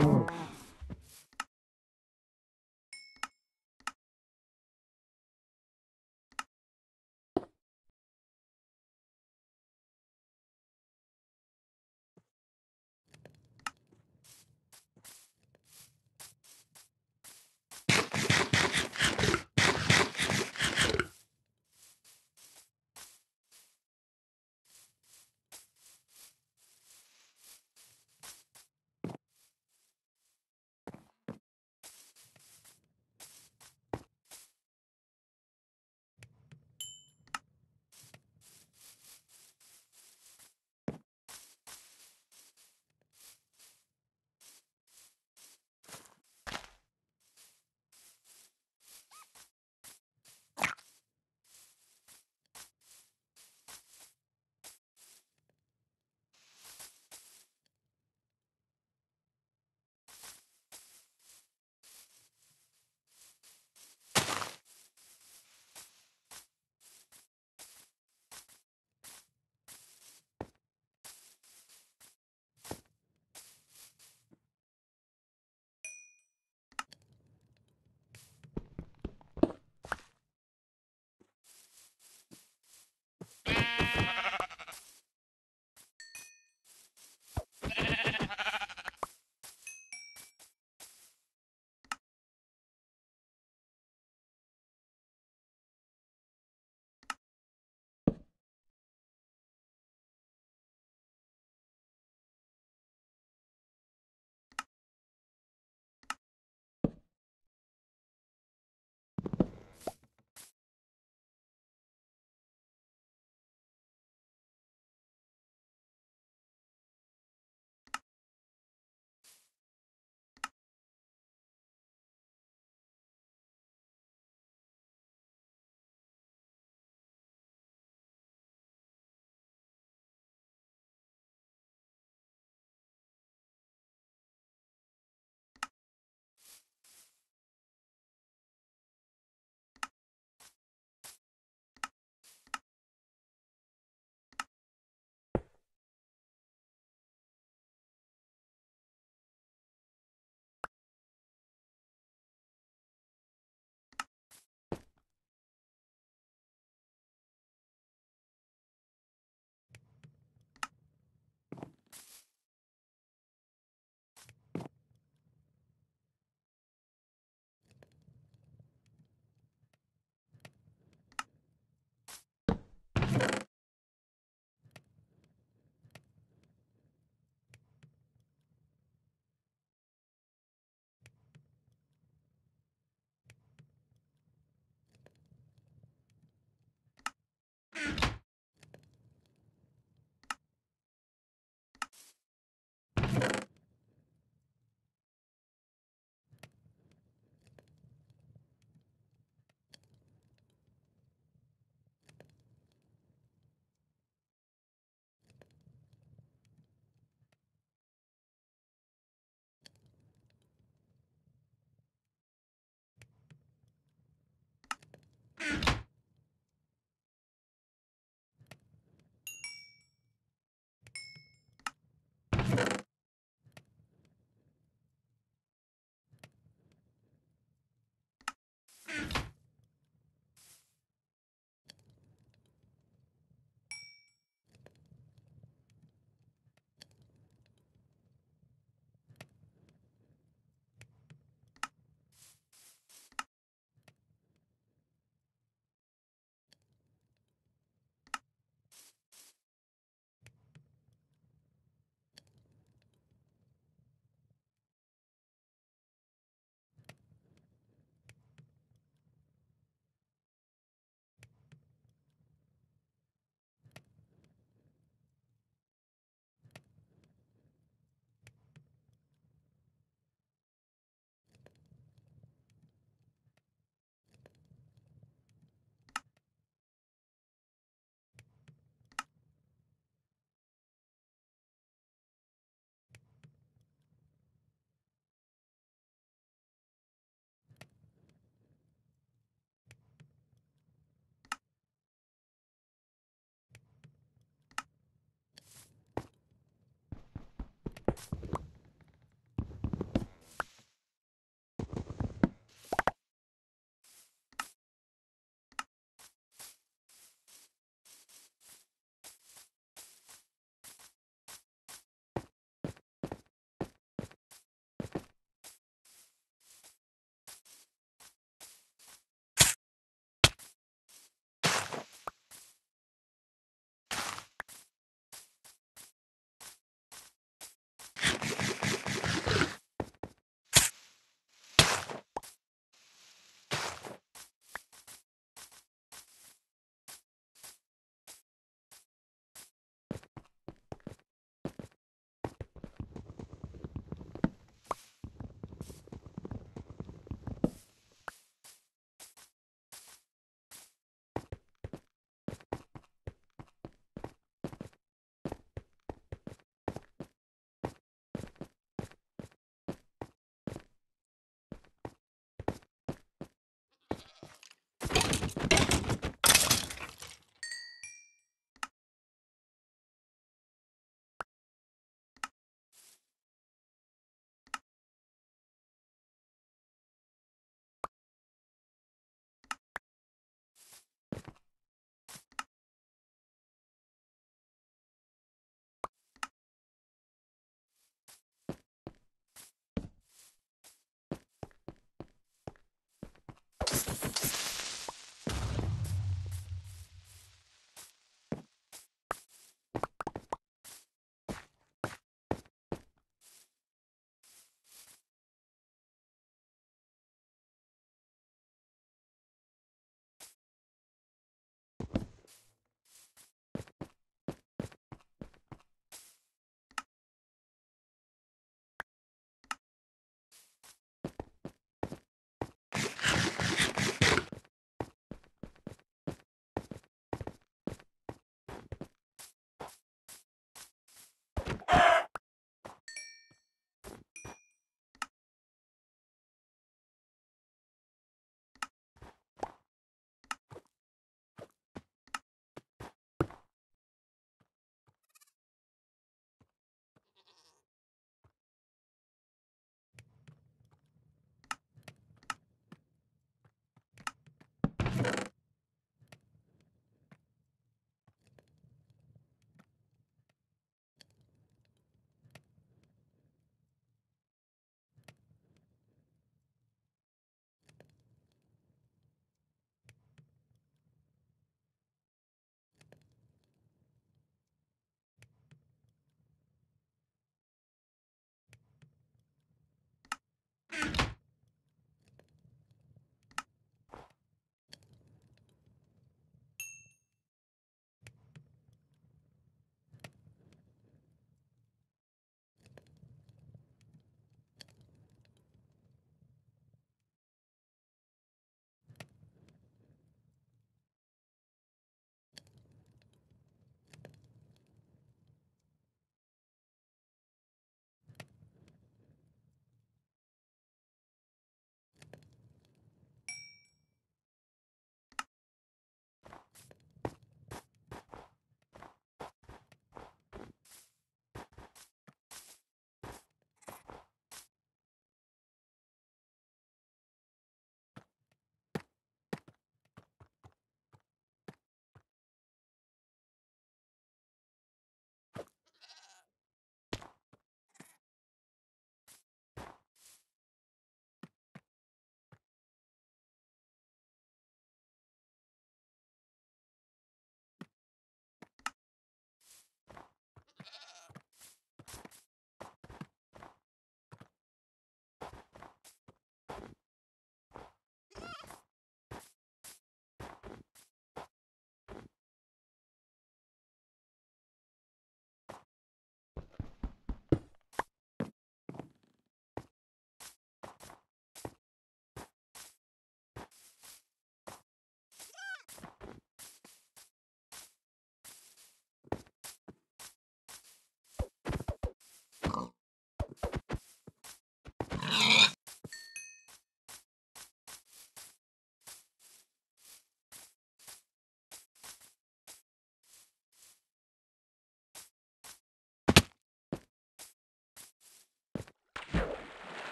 Saludos.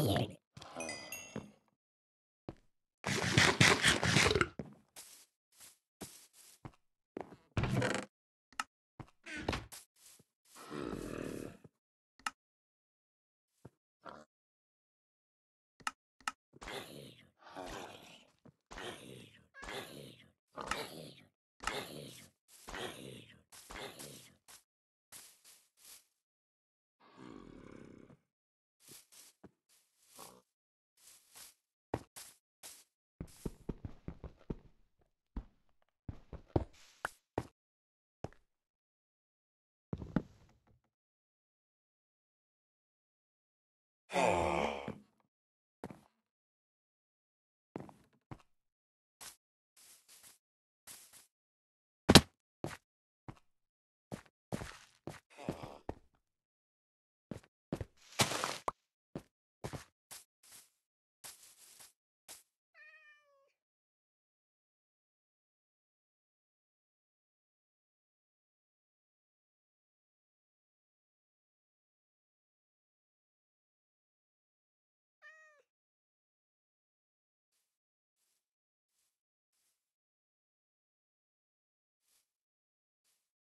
failure Oh.